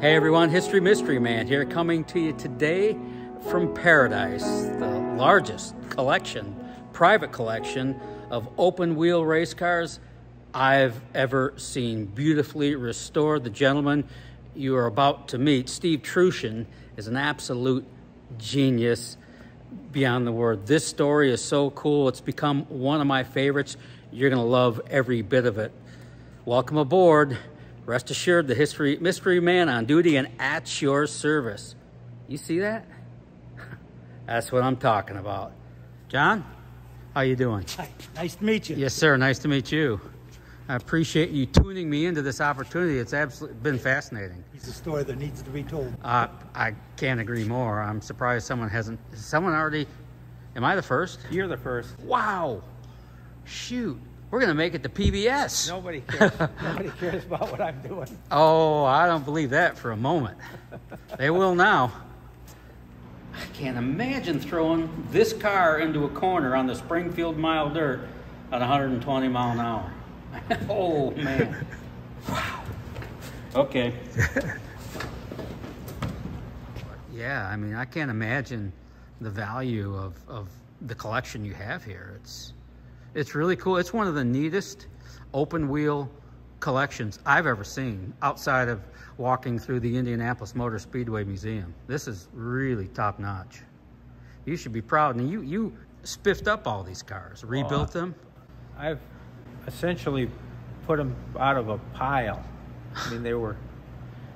Hey everyone, History Mystery Man here coming to you today from Paradise, the largest collection, private collection of open wheel race cars I've ever seen. Beautifully restored. The gentleman you are about to meet, Steve Truchan, is an absolute genius beyond the word. This story is so cool. It's become one of my favorites. You're going to love every bit of it. Welcome aboard. Rest assured, the history mystery man on duty and at your service. You see that? That's what I'm talking about. John, how you doing? Hi, nice to meet you. Yes, sir. Nice to meet you. I appreciate you tuning me into this opportunity. It's absolutely been fascinating. It's a story that needs to be told. Uh, I can't agree more. I'm surprised someone hasn't. Someone already. Am I the first? You're the first. Wow. Shoot. We're going to make it to PBS. Nobody cares. Nobody cares about what I'm doing. Oh, I don't believe that for a moment. they will now. I can't imagine throwing this car into a corner on the Springfield mile dirt at 120 mile an hour. oh, man. Wow. Okay. yeah, I mean, I can't imagine the value of, of the collection you have here. It's it's really cool. It's one of the neatest open wheel collections I've ever seen outside of walking through the Indianapolis Motor Speedway Museum. This is really top notch. You should be proud. And you, you spiffed up all these cars, rebuilt oh, them. I've essentially put them out of a pile. I mean, they were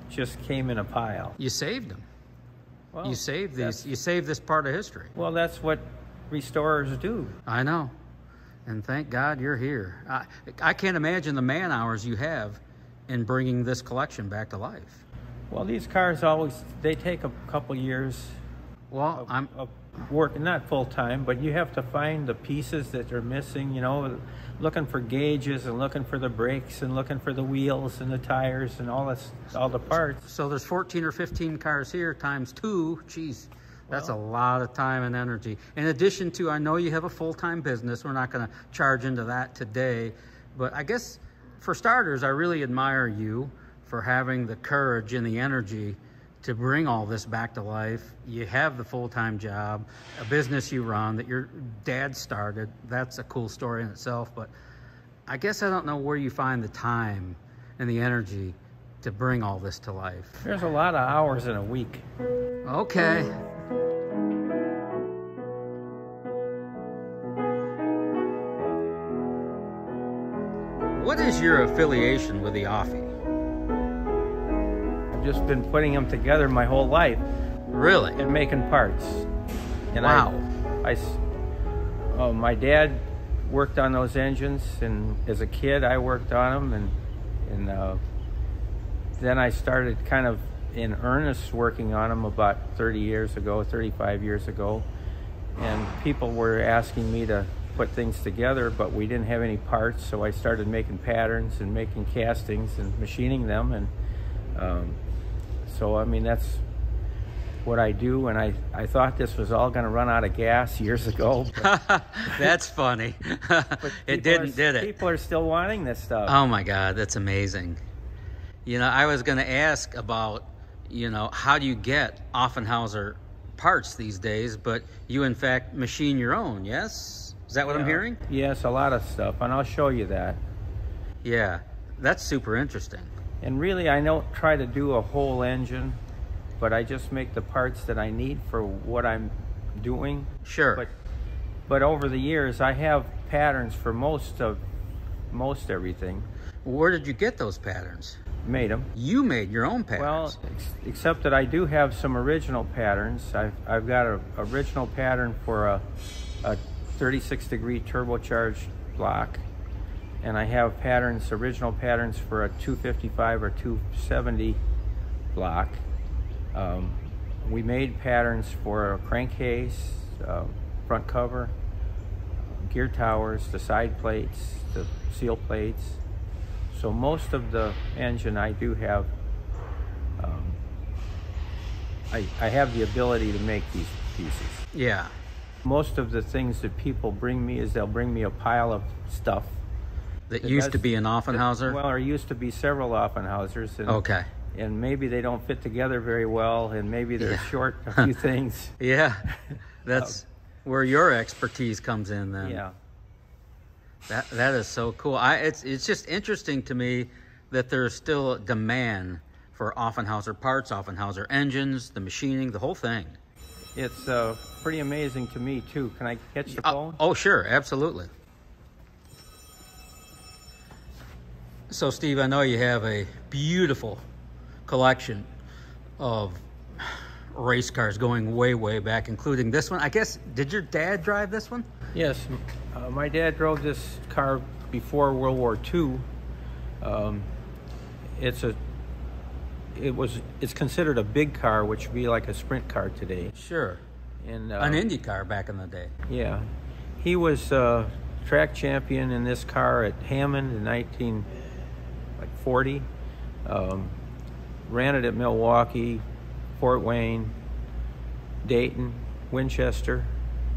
just came in a pile. You saved them. Well, you saved these. You saved this part of history. Well, that's what restorers do. I know. And thank God you're here. I, I can't imagine the man hours you have in bringing this collection back to life. Well, these cars always they take a couple years Well, of, I'm of work, not full time, but you have to find the pieces that are missing. You know, looking for gauges and looking for the brakes and looking for the wheels and the tires and all this, all the parts. So there's 14 or 15 cars here times two. Geez, that's a lot of time and energy. In addition to, I know you have a full-time business. We're not going to charge into that today. But I guess for starters, I really admire you for having the courage and the energy to bring all this back to life. You have the full-time job, a business you run that your dad started. That's a cool story in itself. But I guess I don't know where you find the time and the energy to bring all this to life. There's a lot of hours in a week. Okay. Is your affiliation with the Offie? I've just been putting them together my whole life Really? and making parts. And Wow. I, I oh, my dad worked on those engines, and as a kid, I worked on them, and and uh, then I started kind of in earnest working on them about 30 years ago, 35 years ago, and people were asking me to put things together, but we didn't have any parts, so I started making patterns and making castings and machining them, and um, so I mean that's what I do, and I, I thought this was all going to run out of gas years ago. But, That's funny. it didn't, are, did it? People are still wanting this stuff. Oh my God, that's amazing. You know, I was going to ask about, you know, how do you get Offenhauser parts these days, but you in fact machine your own, yes? Is that what I'm hearing? Yes, a lot of stuff, and I'll show you that. Yeah, that's super interesting. And really, I don't try to do a whole engine. but I just make the parts that I need for what I'm doing. Sure. But but over the years, I have patterns for most of most everything. Where did you get those patterns? Made them. You made your own Well, patterns. ex- except that I do have some original patterns. I've, I've got an original pattern for a, a 36 degree turbocharged block, and I have patterns, original patterns for a 255 or 270 block. Um, we made patterns for a crankcase, uh, front cover, gear towers, the side plates, the seal plates. So most of the engine I do have, um, I, I have the ability to make these pieces. yeah. Most of the things that people bring me is they'll bring me a pile of stuff. That It used to be an Offenhauser. Well, there used to be several Offenhausers. And, okay. And maybe they don't fit together very well, and maybe they're Yeah. short a few things. Yeah. That's um, where your expertise comes in then. Yeah. That that is so cool. I it's it's just interesting to me that there's still a demand for Offenhauser parts, Offenhauser engines, the machining, the whole thing. It's uh, pretty amazing to me, too. Can I catch the Uh, phone? oh, sure, absolutely. So, Steve, I know you have a beautiful collection of race cars going way, way back, including this one. I guess, did your dad drive this one? Yes, uh, my dad drove this car before World War II. Um, it's a, it was, it's considered a big car, which would be like a sprint car today. Sure. And uh, An Indy car back in the day. yeah, he was uh, track champion in this car at Hammond in 1940. Um, ran it at Milwaukee, Fort Wayne, Dayton, Winchester.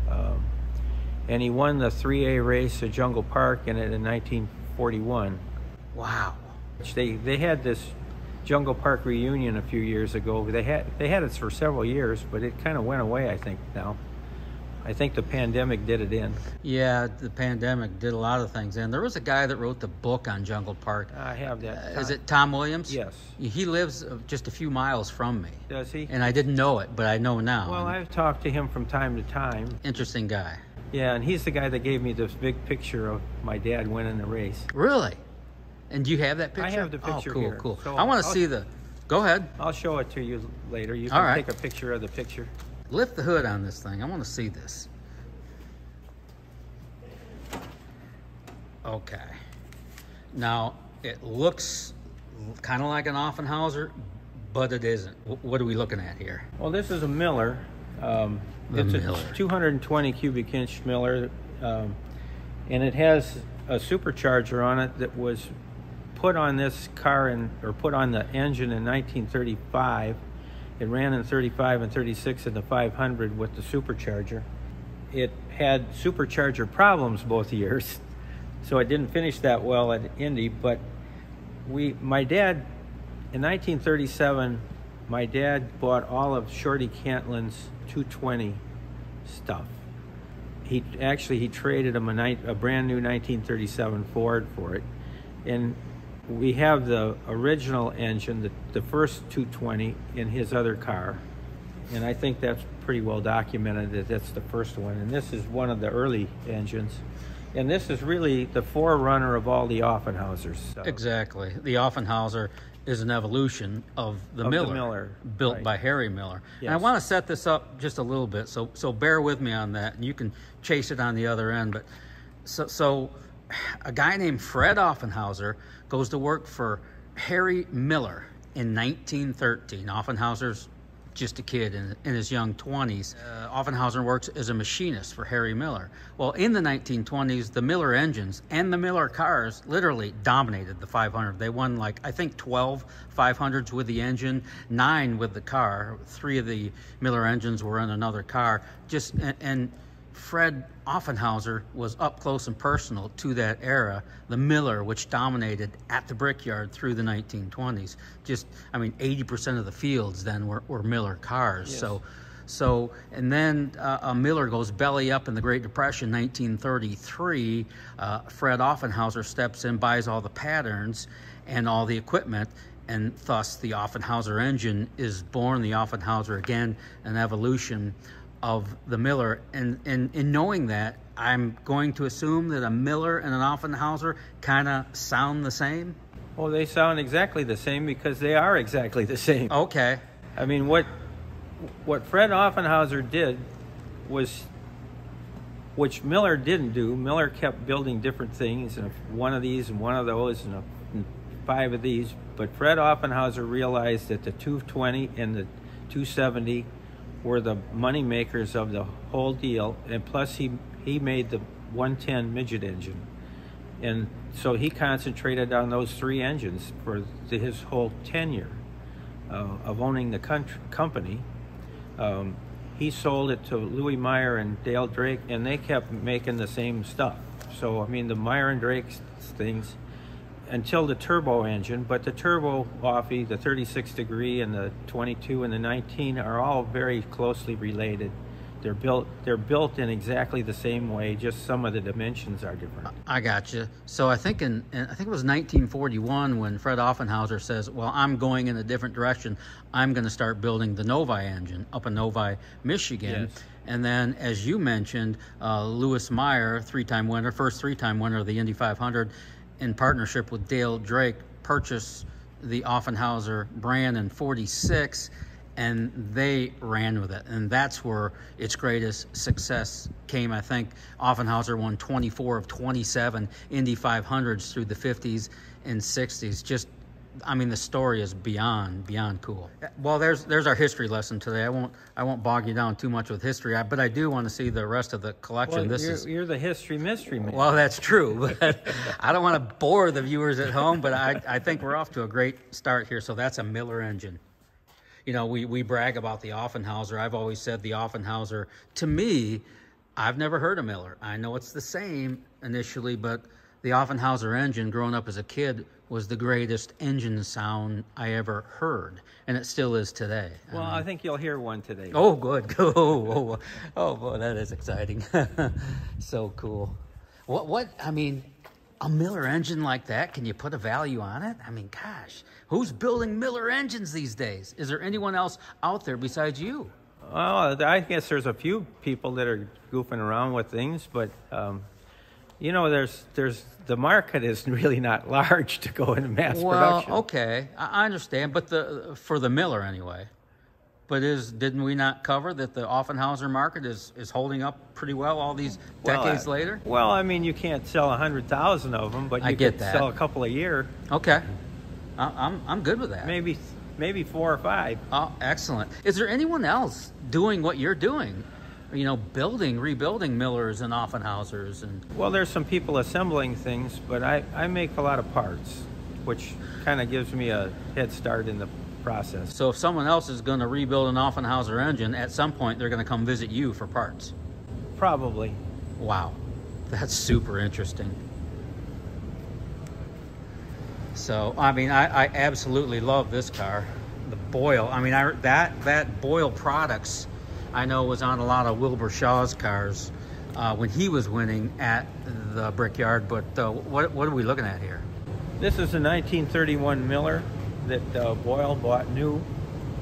Um, and he won the 3A race at Jungle Park in it in 1941. Wow. Which They they had this Jungle Park reunion a few years ago. They had they had it for several years, but it kind of went away. I think now. I think the pandemic did it in. Yeah, the pandemic did a lot of things. And there was a guy that wrote the book on Jungle Park. I have that. Uh, is it Tom Williams? Yes. He lives uh, just a few miles from me. Does he? And I didn't know it, but I know now. Well, I've talked to him from time to time. Interesting guy. Yeah, and he's the guy that gave me this big picture of my dad winning the race. Really? And do you have that picture? I have the picture Oh, cool, here. cool. So I want to see the. Go ahead. I'll show it to you later. You can right. take a picture of the picture. Lift the hood on this thing. I want to see this. Okay. Now, it looks kind of like an Offenhauser, but it isn't. What are we looking at here? Well, this is a Miller. Um, it's Miller. a 220 cubic inch Miller, um, and it has a supercharger on it that was put on this car and or put on the engine in 1935. It ran in 35 and 36 in the 500 with the supercharger. It had supercharger problems both years, so it didn't finish that well at Indy. But we, my dad, in 1937, my dad bought all of Shorty Cantlon's 220 stuff. He actually he traded him a, a brand new 1937 Ford for it, and we have the original engine, the, the first 220, in his other car, and I think that's pretty well documented that that's the first one. And this is one of the early engines, and this is really the forerunner of all the Offenhausers. So. Exactly. The Offenhauser is an evolution of the Of the Miller, Miller, built right. by Harry Miller. And I want to set this up just a little bit, so so bear with me on that, and you can chase it on the other end. But so so, a guy named Fred Offenhauser goes to work for Harry Miller in 1913. Offenhauser's just a kid in, in his young 20s. Uh, Offenhauser works as a machinist for Harry Miller. Well, in the 1920s, the Miller engines and the Miller cars literally dominated the 500. They won like I think 12 500s with the engine, nine with the car. Three of the Miller engines were in another car. Just and, and Fred Offenhauser was up close and personal to that era, the Miller, which dominated at the Brickyard through the 1920s. Just, I mean, 80% of the fields then were, were Miller cars. Yes. So, so, and then uh, uh, Miller goes belly up in the Great Depression, 1933. Uh, Fred Offenhauser steps in, buys all the patterns and all the equipment, and thus the Offenhauser engine is born, the Offenhauser again, an evolution of the Miller. And, and in knowing that, I'm going to assume that a Miller and an Offenhauser kind of sound the same. Well, they sound exactly the same because they are exactly the same. Okay. I mean, what what Fred Offenhauser did was, which Miller didn't do. Miller kept building different things, and one of these and one of those and, a, and five of these. But Fred Offenhauser realized that the 220 and the 270 were the money makers of the whole deal, and plus he he made the 110 midget engine, and so he concentrated on those three engines for the, his whole tenure uh, of owning the country, company. Um, he sold it to Louis Meyer and Dale Drake, and they kept making the same stuff. So I mean, the Meyer and Drake things until the turbo engine, but the turbo Offie, the 36 degree and the 22 and the 19 are all very closely related. They're built they're built in exactly the same way, just some of the dimensions are different. I got you. So I think in, in, I think it was 1941 when Fred Offenhauser says, "Well, I'm going in a different direction. I'm going to start building the Novi engine up in Novi, Michigan." Yes. And then, as you mentioned, uh, Louis Meyer, three-time winner, first three-time winner of the Indy 500, in partnership with Dale Drake, purchased the Offenhauser brand in 46 and they ran with it. And that's where its greatest success came. I think Offenhauser won 24 of 27 Indy 500s through the 50s and 60s. Just I mean, the story is beyond beyond cool. Uh, well, there's there's our history lesson today. I won't I won't bog you down too much with history, but I do want to see the rest of the collection. Well, this you're, is you're the history mystery man. well, that's true, but I don't want to bore the viewers at home. But I I think we're off to a great start here. So that's a Miller engine. You know, we we brag about the Offenhauser. I've always said the Offenhauser. To me, I've never heard of Miller. I know it's the same initially, but the Offenhauser engine, growing up as a kid, was the greatest engine sound I ever heard, and it still is today. well, I think you'll hear one today. Oh, good. Oh, oh, oh, boy, that is exciting. so cool. What, what, I mean, a Miller engine like that, can you put a value on it? I mean, gosh, who's building Miller engines these days? Is there anyone else out there besides you? Well, I guess there's a few people that are goofing around with things, but um, you know, there's there's the market is really not large to go into mass well, production. okay, I I understand, but the for the Miller anyway. But is didn't we not cover that the Offenhauser market is is holding up pretty well all these Well, decades I- later? Well, I mean, you can't sell a hundred thousand of them, but you I get could that. sell a couple a year, Okay, I, I'm I'm good with that. maybe maybe four or five. Oh, excellent. Is there anyone else doing what you're doing? You know, building, rebuilding Millers and Offenhausers and Well, there's some people assembling things, but I, I make a lot of parts, which kind of gives me a head start in the process. so if someone else is going to rebuild an Offenhauser engine, at some point they're going to come visit you for parts. Probably. Wow, that's super interesting. So, I mean, I, I absolutely love this car. The Boyle, I mean, I, that that Boyle Products, I know was on a lot of Wilbur Shaw's cars uh, when he was winning at the Brickyard. But uh, what what are we looking at here? This is a 1931 Miller that uh, Boyle bought new.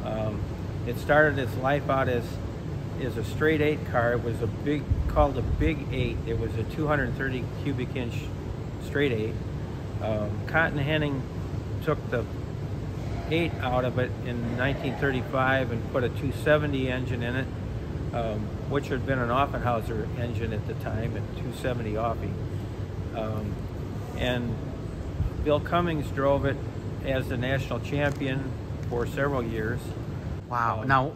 Um, it started its life out as is a straight eight car. It was a big called a Big Eight. It was a 230 cubic inch straight eight. Um, Cotton Henning took the eight out of it in 1935 and put a 270 engine in it, um, which had been an Offenhauser engine at the time, a 270 Offie. Um, and Bill Cummings drove it as the national champion for several years. Wow. Um, now,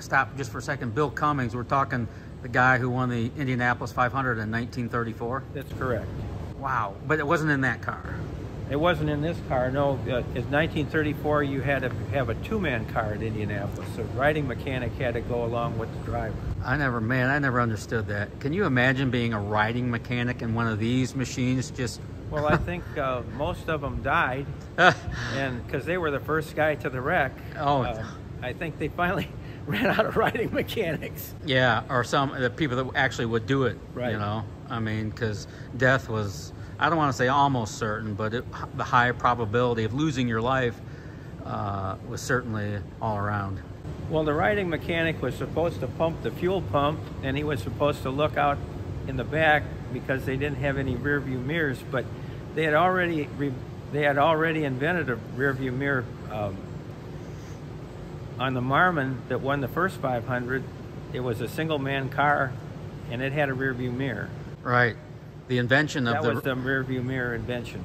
stop just for a second. Bill Cummings, we're talking the guy who won the Indianapolis 500 in 1934. That's correct. Wow. But it wasn't in that car. It wasn't in this car. No, uh, in 1934 you had to have a two-man car at Indianapolis. So riding mechanic had to go along with the driver. I never, man, I never understood that. Can you imagine being a riding mechanic in one of these machines? Just, Well, I think uh, most of them died, and because they were the first guy to the wreck. Oh. uh, I think they finally ran out of riding mechanics. yeah, or some the people that actually would do it. Right. You know, I mean, because death was, I don't want to say almost certain, but it, the high probability of losing your life uh, was certainly all around. Well, the riding mechanic was supposed to pump the fuel pump, and he was supposed to look out in the back because they didn't have any rear view mirrors. But they had already re- they had already invented a rear view mirror um, on the Marmon that won the first 500. It was a single man car, and it had a rear view mirror. Right. The invention of That the was the rear view mirror invention.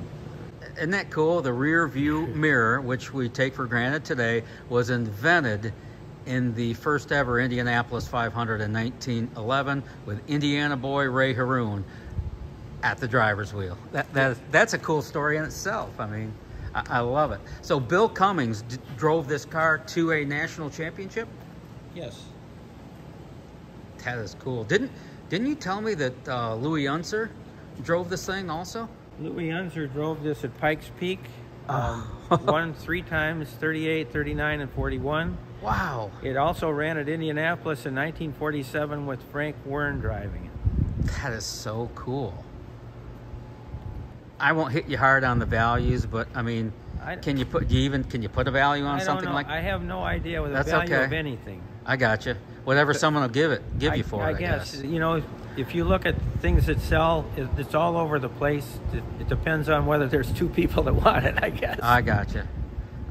isn't that cool? The rear view mirror, which we take for granted today, was invented in the first ever Indianapolis 500 in 1911 with Indiana boy Ray Harroun at the driver's wheel. That, that, that's a cool story in itself. I mean, I, I love it. So Bill Cummings d- drove this car to a national championship? Yes. That is cool. Didn't didn't you tell me that uh, Louis Unser drove this thing also? Louis Unser drove this at Pikes Peak. Um, Oh. won three times 38, 39, and 41. Wow. It also ran at Indianapolis in 1947 with Frank Wearne driving it. That is so cool. I won't hit you hard on the values, but I mean, I- can you put do you even can you put a value on something know. like? I have no idea with the That's value okay. of anything. I got you. Whatever someone will give it, give I, you for I it. I guess. guess. you know if you look at things that sell, it's all over the place. It, depends on whether there's two people that want it. I guess. I gotcha.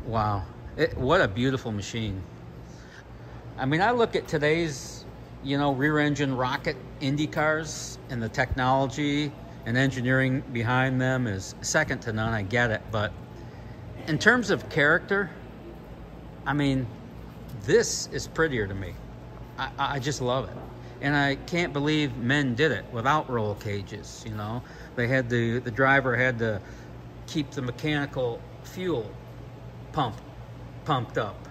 Wow, it, what a beautiful machine. I mean, I look at today's, you know, rear-engine rocket Indy cars and the technology and engineering behind them is second to none. I get it, but in terms of character, I mean, this is prettier to me. I, I just love it. And I can't believe men did it without roll cages, you know. They had the, the driver had to keep the mechanical fuel pump pumped up.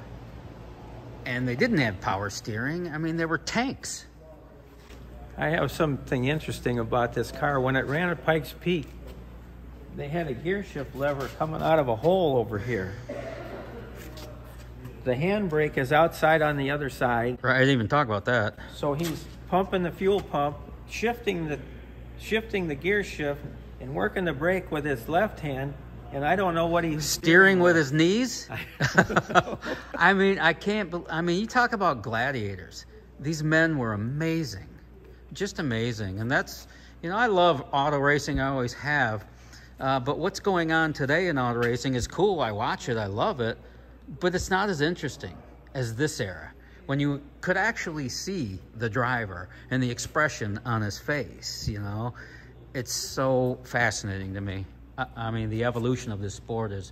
And they didn't have power steering. I mean, there were tanks. I have something interesting about this car. When it ran at Pikes Peak, they had a gear shift lever coming out of a hole over here. The handbrake is outside on the other side, Right, I didn't even talk about that. so he's pumping the fuel pump, shifting the shifting the gear shift, and working the brake with his left hand. And I don't know what he's Steering with his knees? I mean, I can't. I mean, you talk about gladiators. These men were amazing, just amazing. And that's, you know, I love auto racing. I always have. Uh, but what's going on today in auto racing is cool. I watch it. I love it. But it's not as interesting as this era when you could actually see the driver and the expression on his face. You know, it's so fascinating to me. I, I mean, the evolution of this sport is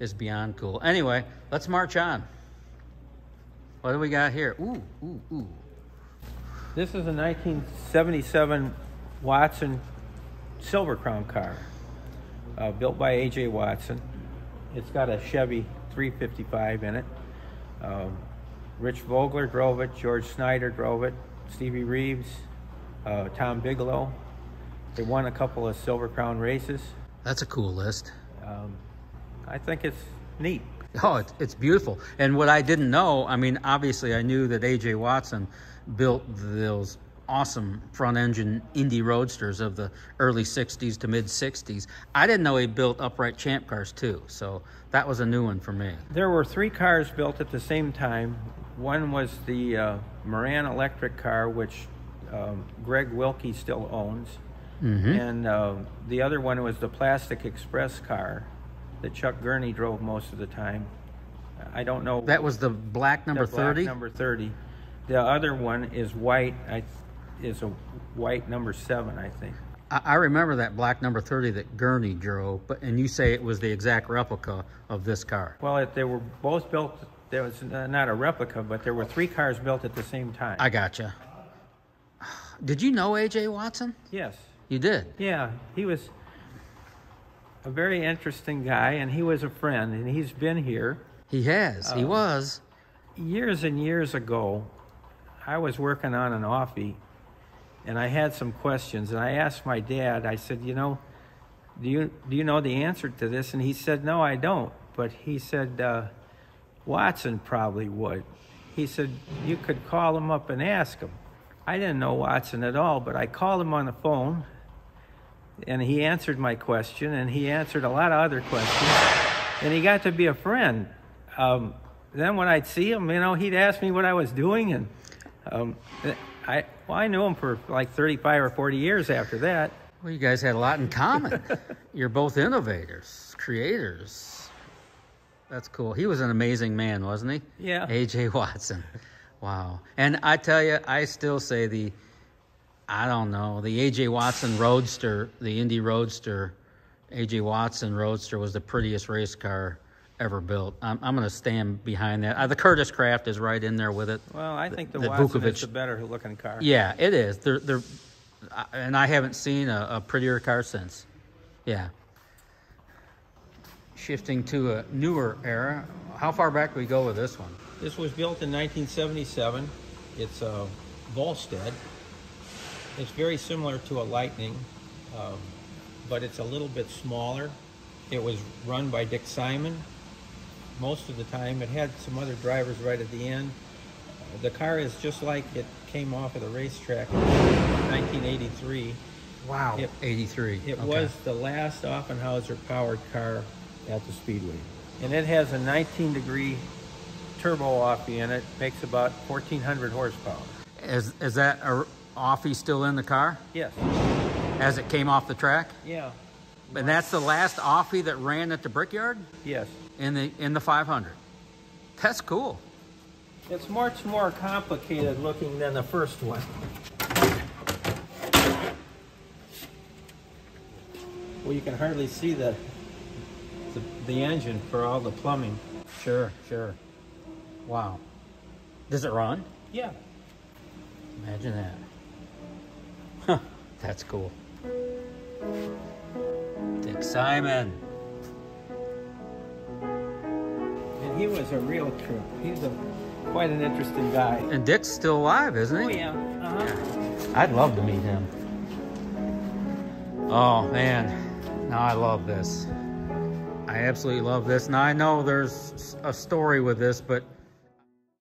is beyond cool. Anyway, let's march on. What do we got here? Ooh, ooh, ooh. This is a 1977 Watson Silver Crown car, uh, built by A.J. Watson. It's got a Chevy 355 in it. Um, Rich Vogler drove it. George Snyder drove it. Stevie Reeves, uh, Tom Bigelow. They won a couple of Silver Crown races. That's a cool list. Um, I think it's neat. Oh, it's, it's beautiful. And what I didn't know, I mean, obviously I knew that A.J. Watson built those awesome front engine Indy Roadsters of the early 60s to mid 60s. I didn't know he built upright champ cars too. So that was a new one for me. There were three cars built at the same time. One was the uh, Moran electric car, which um, Greg Wilkie still owns. And uh, the other one was the Plastic Express car that Chuck Gurney drove most of the time. I don't know. That was the black number the black 30. Number 30. The other one is white. I, is a white number seven, I think. I, I remember that black number 30 that Gurney drove, but and you say it was the exact replica of this car. Well, it, they were both built. There was uh, not a replica, but there were three cars built at the same time. I gotcha. Did you know A.J. Watson? yes. You did. Yeah, he was a very interesting guy, and he was a friend, and he's been here. He has. he was. Years and years ago, I was working on an offie, and I had some questions, and I asked my dad, I said, you know, do you, do you know the answer to this? And he said, no, I don't. But he said, uh, Watson probably would. He said, you could call him up and ask him. I didn't know Watson at all, but I called him on the phone, and he answered my question, and he answered a lot of other questions, and he got to be a friend. um, then when I'd see him, you know, he'd ask me what I was doing, and um, I well, I knew him for like 35 or 40 years after that. Well, you guys had a lot in common. You're both innovators, creators. That's cool. He was an amazing man, wasn't he? Yeah. AJ Watson. Wow. And I tell you, I still say the, I don't know, the AJ Watson Roadster, the Indy Roadster, AJ Watson Roadster was the prettiest race car ever built. I'm, I'm going to stand behind that. Uh, the Kurtis Kraft is right in there with it. Well, I think the, The Watson Vukovich- is the better looking car. Yeah, it is. They're, they're, and I haven't seen a, a prettier car since. Yeah. Shifting to a newer era. How far back do we go with this one? This was built in 1977. It's a Vollstedt. It's very similar to a Lightning, um, but it's a little bit smaller. It was run by Dick Simon most of the time. It had some other drivers right at the end. The car is just like it came off of the racetrack in 1983. Wow. It- 83. It Okay. was the last Offenhauser powered car at the Speedway. And it has a 19 degree turbo offie in it, makes about 1400 horsepower. Is, is that a offie still in the car Yes. as it came off the track? Yeah. And that's the last offie that ran at the Brickyard Yes. In the in the 500. That's cool. It's much more complicated looking than the first one. Well, you can hardly see the, the, the engine for all the plumbing. Sure, sure. Wow. Does it run? Yeah. Imagine that. Huh, that's cool. Dick Simon. He was a real trip. He's a quite an interesting guy. And Dick's still alive, isn't he? Oh yeah. Uh-huh. I'd love to meet him. Oh man, now I love this. I absolutely love this. Now I know there's a story with this, but